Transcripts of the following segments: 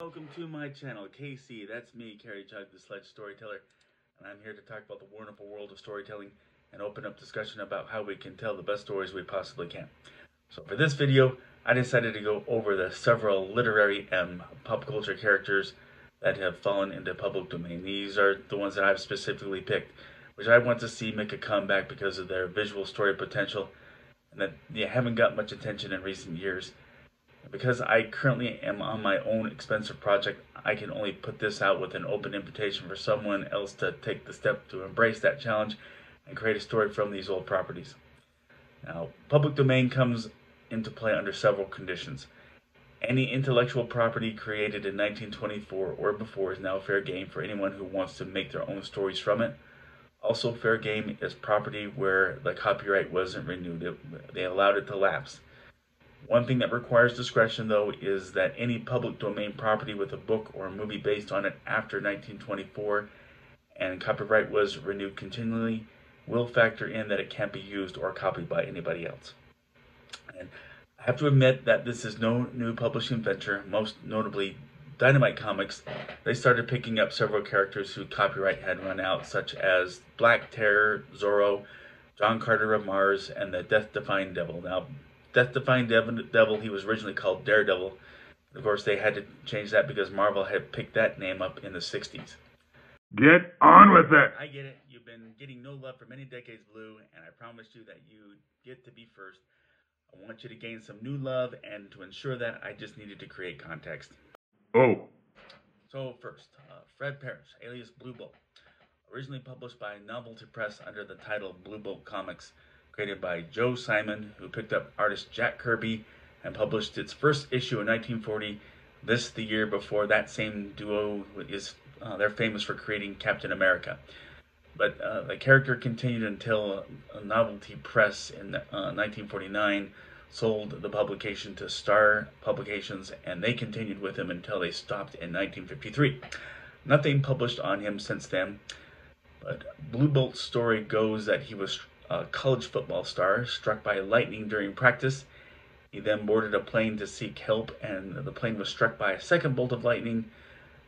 Welcome to my channel, KC. That's me, Carrie Chug, the Sledge Storyteller, and I'm here to talk about the wonderful world of storytelling and open up discussion about how we can tell the best stories we possibly can. So for this video, I decided to go over the several literary and pop culture characters that have fallen into public domain. These are the ones that I've specifically picked, which I want to see make a comeback because of their visual story potential and that they haven't got much attention in recent years. Because I currently am on my own expensive project, I can only put this out with an open invitation for someone else to take the step to embrace that challenge and create a story from these old properties. Now, public domain comes into play under several conditions. Any intellectual property created in 1924 or before is now fair game for anyone who wants to make their own stories from it. Also, fair game is property where the copyright wasn't renewed, it, they allowed it to lapse. One thing that requires discretion, though, is that any public domain property with a book or a movie based on it after 1924 and copyright was renewed continually will factor in that it can't be used or copied by anybody else. And I have to admit that this is no new publishing venture, most notably Dynamite Comics. They started picking up several characters whose copyright had run out, such as Black Terror, Zorro, John Carter of Mars, and the Death Defying Devil. Now, Death Defying Devil, he was originally called Daredevil. Of course, they had to change that because Marvel had picked that name up in the 60s. Get on with it! I get it. You've been getting no love for many decades, Blue, and I promised you that you get to be first. I want you to gain some new love, and to ensure that, I just needed to create context. Oh. So, first, uh, Fred Parrish, alias Blue Bolt. Originally published by Novelty Press under the title Blue Bolt Comics created by Joe Simon, who picked up artist Jack Kirby and published its first issue in 1940. This the year before that same duo is uh, they're famous for creating Captain America. But uh, the character continued until a Novelty Press in uh, 1949 sold the publication to Star Publications, and they continued with him until they stopped in 1953. Nothing published on him since then. But Blue Bolt's story goes that he was a college football star, struck by lightning during practice. He then boarded a plane to seek help, and the plane was struck by a second bolt of lightning.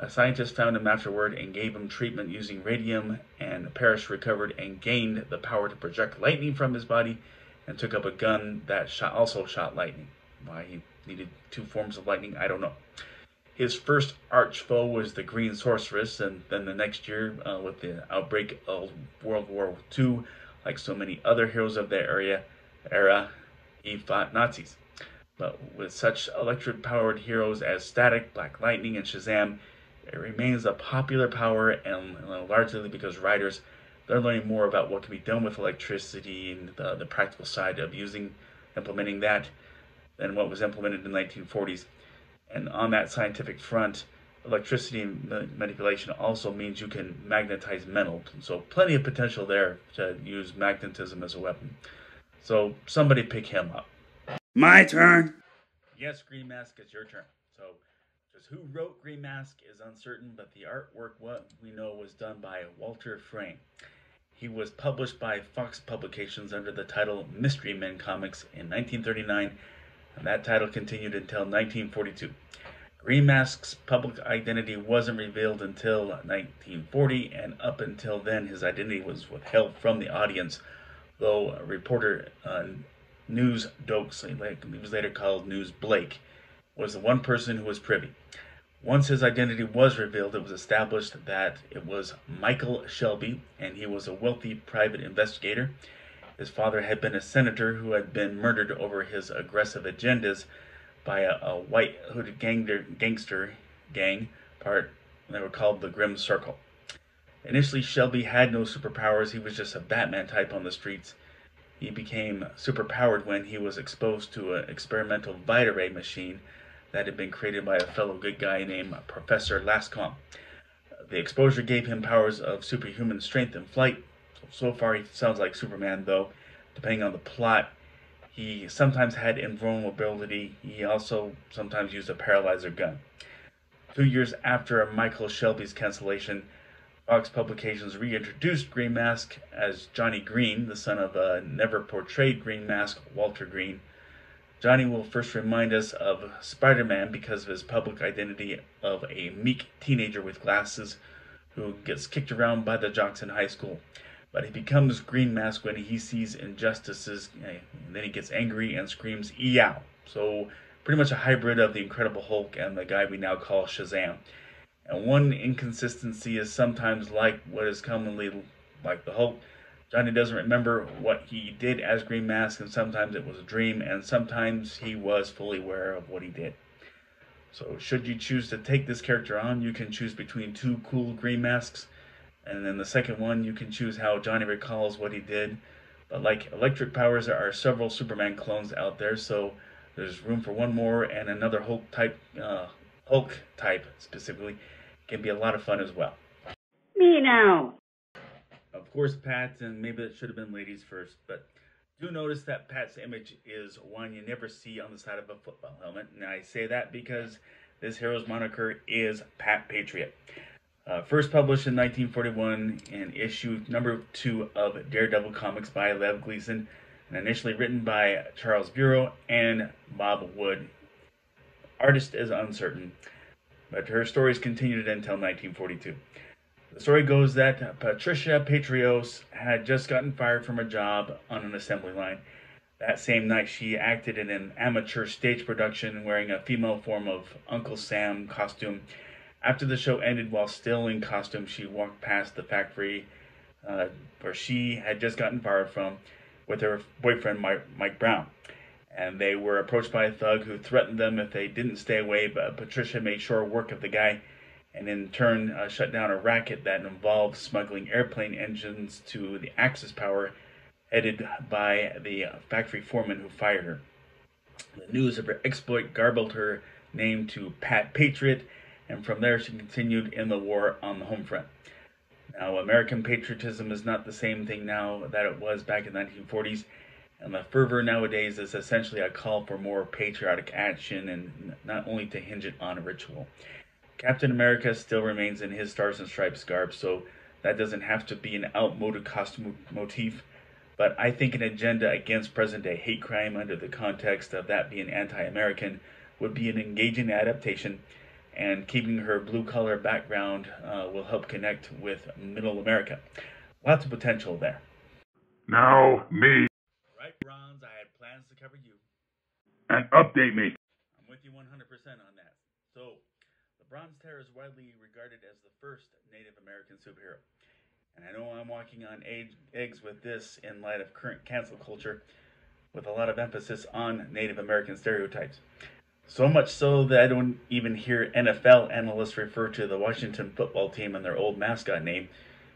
A scientist found him afterward and gave him treatment using radium, and Parrish recovered and gained the power to project lightning from his body and took up a gun that shot, also shot lightning. Why he needed two forms of lightning, I don't know. His first arch foe was the Green Sorceress, and then the next year, uh, with the outbreak of World War II, like so many other heroes of their area, era, he fought Nazis. But with such electric powered heroes as Static, Black Lightning, and Shazam, it remains a popular power and largely because writers they're learning more about what can be done with electricity and the, the practical side of using implementing that than what was implemented in the 1940s. And on that scientific front, electricity manipulation also means you can magnetize metal. So plenty of potential there to use magnetism as a weapon. So somebody pick him up. My turn. Yes, Green Mask, it's your turn. So just who wrote Green Mask is uncertain, but the artwork, what we know, was done by Walter Frame. He was published by Fox Publications under the title Mystery Men Comics in 1939, and that title continued until 1942. Green Mask's public identity wasn't revealed until 1940, and up until then, his identity was withheld from the audience. Though a reporter, uh, News Dokes, he was later called News Blake, was the one person who was privy. Once his identity was revealed, it was established that it was Michael Shelby, and he was a wealthy private investigator. His father had been a senator who had been murdered over his aggressive agendas by a, a white hooded gangster, gangster gang part. They were called the Grim Circle. Initially, Shelby had no superpowers. He was just a Batman type on the streets. He became superpowered when he was exposed to an experimental Vita Ray machine that had been created by a fellow good guy named Professor Lascom. The exposure gave him powers of superhuman strength and flight. So far, he sounds like Superman, though. Depending on the plot, he sometimes had invulnerability. He also sometimes used a paralyzer gun. Two years after Michael Shelby's cancellation, Fox Publications reintroduced Green Mask as Johnny Green, the son of a never portrayed Green Mask, Walter Green. Johnny will first remind us of Spider Man because of his public identity of a meek teenager with glasses who gets kicked around by the jocks in high school. But he becomes Green Mask when he sees injustices, eh, and then he gets angry and screams, Eow! So, pretty much a hybrid of the Incredible Hulk and the guy we now call Shazam. And one inconsistency is sometimes like what is commonly like the Hulk. Johnny doesn't remember what he did as Green Mask, and sometimes it was a dream, and sometimes he was fully aware of what he did. So, should you choose to take this character on, you can choose between two cool Green Masks, and then the second one, you can choose how Johnny recalls what he did. But like electric powers, there are several Superman clones out there, so there's room for one more, and another Hulk type, uh, Hulk type specifically, can be a lot of fun as well. Me now. Of course, Pat, and maybe it should have been ladies first, but do notice that Pat's image is one you never see on the side of a football helmet. And I say that because this hero's moniker is Pat Patriot. Uh, first published in 1941 in issue number two of Daredevil Comics by Lev Gleason, and initially written by Charles Biro and Bob Wood. Artist is uncertain, but her stories continued until 1942. The story goes that Patricia Patrios had just gotten fired from a job on an assembly line. That same night, she acted in an amateur stage production wearing a female form of Uncle Sam costume. After the show ended, while still in costume, she walked past the factory uh, where she had just gotten fired from with her boyfriend, Mike, Mike Brown. And they were approached by a thug who threatened them if they didn't stay away, but Patricia made short work of the guy and in turn uh, shut down a racket that involved smuggling airplane engines to the Axis power headed by the factory foreman who fired her. The news of her exploit garbled her name to Pat Patriot, and from there she continued in the war on the home front. Now, American patriotism is not the same thing now that it was back in the 1940s, and the fervor nowadays is essentially a call for more patriotic action and not only to hinge it on a ritual. Captain America still remains in his Stars and Stripes garb, so that doesn't have to be an outmoded costume motif. But I think an agenda against present day hate crime under the context of that being anti American would be an engaging adaptation, and keeping her blue collar background uh, will help connect with middle America. Lots of potential there. Now, me. Right, Bronze, I had plans to cover you. And update me. I'm with you 100% on that. So, the Bronze Terror is widely regarded as the first Native American superhero. And I know I'm walking on eggs with this in light of current cancel culture, with a lot of emphasis on Native American stereotypes. So much so that I don't even hear NFL analysts refer to the Washington football team and their old mascot name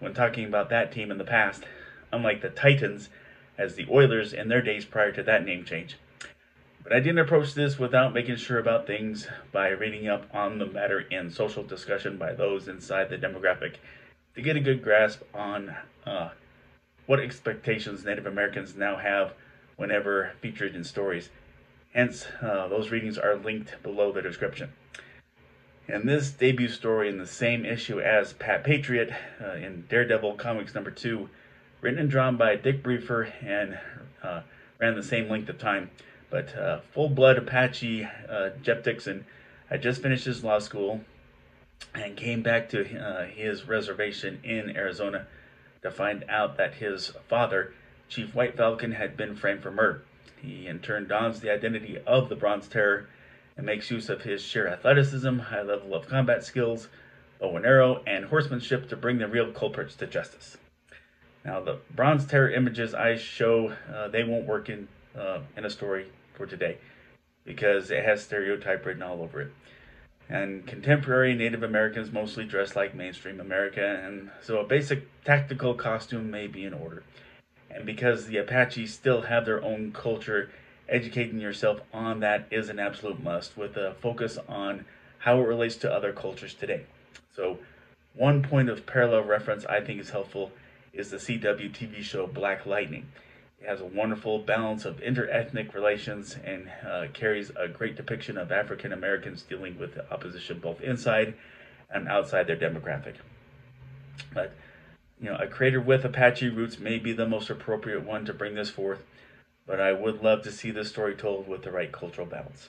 when talking about that team in the past, unlike the Titans as the Oilers in their days prior to that name change. But I didn't approach this without making sure about things by reading up on the matter in social discussion by those inside the demographic to get a good grasp on uh, what expectations Native Americans now have whenever featured in stories. Hence, uh, those readings are linked below the description. And this debut story in the same issue as Pat Patriot uh, in Daredevil Comics number 2, written and drawn by Dick Briefer and uh, ran the same length of time, but uh, full blood Apache uh, Jeff Dixon had just finished his law school and came back to uh, his reservation in Arizona to find out that his father, Chief White Falcon, had been framed for murder. He in turn dons the identity of the Bronze Terror and makes use of his sheer athleticism, high level of combat skills, bow and arrow, and horsemanship to bring the real culprits to justice. Now, the Bronze Terror images I show, uh, they won't work in uh, in a story for today because it has stereotype written all over it. And contemporary Native Americans mostly dress like mainstream America, and so a basic tactical costume may be in order. And because the Apaches still have their own culture, educating yourself on that is an absolute must, with a focus on how it relates to other cultures today. So, one point of parallel reference I think is helpful is the CW TV show Black Lightning. It has a wonderful balance of interethnic relations and uh, carries a great depiction of African Americans dealing with opposition both inside and outside their demographic. But you know, a creator with Apache roots may be the most appropriate one to bring this forth. but I would love to see this story told with the right cultural balance.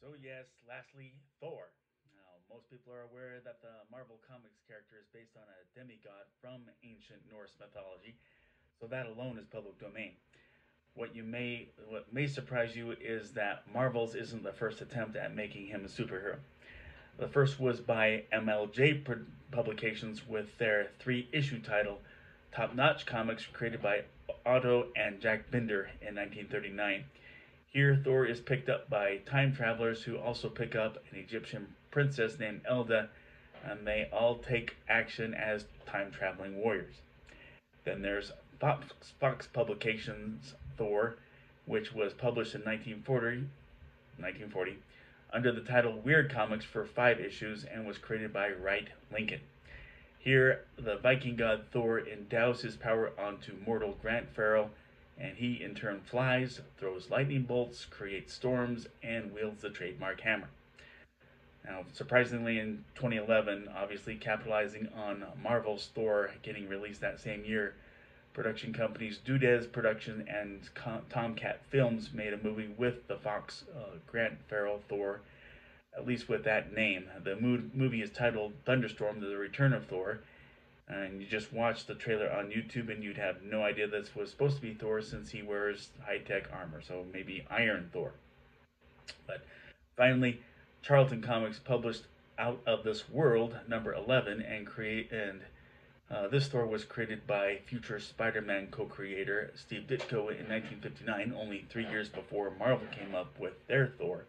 So, yes, lastly, Thor. Now, most people are aware that the Marvel Comics character is based on a demigod from ancient Norse mythology, so that alone is public domain. What you may what may surprise you is that Marvel's isn't the first attempt at making him a superhero. The first was by MLJ Publications with their three-issue title, Top Notch Comics, created by Otto and Jack Binder in 1939. Here, Thor is picked up by time travelers who also pick up an Egyptian princess named Elda, and they all take action as time traveling warriors. Then there's Fox, Fox Publications Thor, which was published in 1940, 1940 under the title Weird Comics for five issues and was created by Wright Lincoln. Here, the Viking god Thor endows his power onto mortal Grant Farrell, and he in turn flies, throws lightning bolts, creates storms, and wields the trademark hammer. Now, surprisingly, in 2011, obviously capitalizing on Marvel's Thor getting released that same year, production companies Dudez Production and Tomcat Films made a movie with the Fox uh, Grant Farrell Thor, at least with that name. The movie is titled Thunderstorm: The Return of Thor, and you just watch the trailer on YouTube and you'd have no idea this was supposed to be Thor since he wears high-tech armor, so maybe Iron Thor. But finally, Charlton Comics published Out of This World number 11 and create and uh, this Thor was created by future Spider-Man co-creator Steve Ditko in 1959, only three years before Marvel came up with their Thor.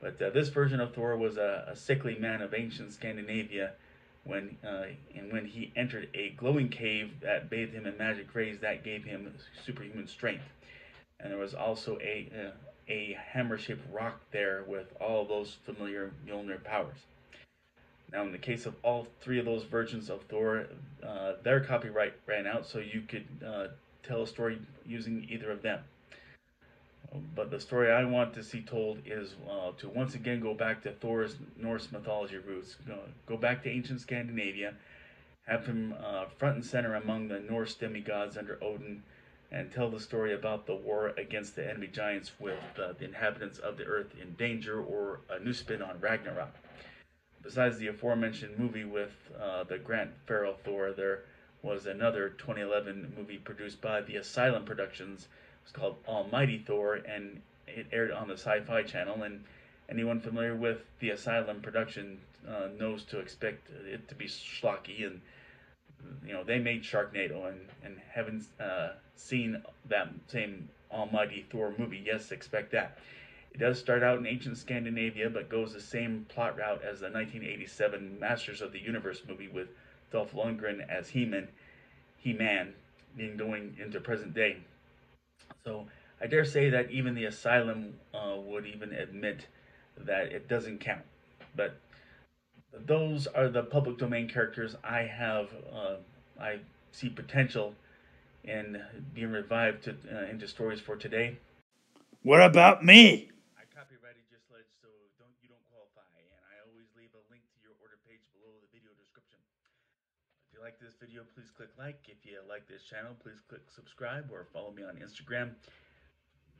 But uh, this version of Thor was a, a, sickly man of ancient Scandinavia when uh, and when he entered a glowing cave that bathed him in magic rays that gave him superhuman strength. And there was also a uh, a hammer-shaped rock there with all those familiar Mjolnir powers. Now, in the case of all three of those versions of Thor, uh, their copyright ran out, so you could uh, tell a story using either of them. But the story I want to see told is uh, to once again go back to Thor's Norse mythology roots, go back to ancient Scandinavia, have him uh, front and center among the Norse demigods under Odin, and tell the story about the war against the enemy giants with uh, the inhabitants of the earth in danger, or a new spin on Ragnarok besides the aforementioned movie with uh, the Grant Farrell Thor, there was another 2011 movie produced by the Asylum Productions. It's called Almighty Thor, and it aired on the Sci-Fi Channel. And anyone familiar with the Asylum production uh, knows to expect it to be schlocky. And you know they made Sharknado, and and haven't uh, seen that same Almighty Thor movie. Yes, expect that. It does start out in ancient Scandinavia, but goes the same plot route as the 1987 Masters of the Universe movie with Dolph Lundgren as He-Man, He-Man, being going into present day. So I dare say that even the Asylum uh, would even admit that it doesn't count. But those are the public domain characters I have. Uh, I see potential in being revived to, uh, into stories for today. What about me? You don't qualify and I always leave a link to your order page below the video description. If you like this video, please click like. If you like this channel, please click subscribe or follow me on Instagram.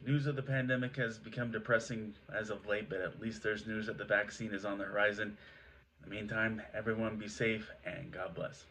News of the pandemic has become depressing as of late, but at least there's news that the vaccine is on the horizon. In the meantime, everyone be safe and God bless.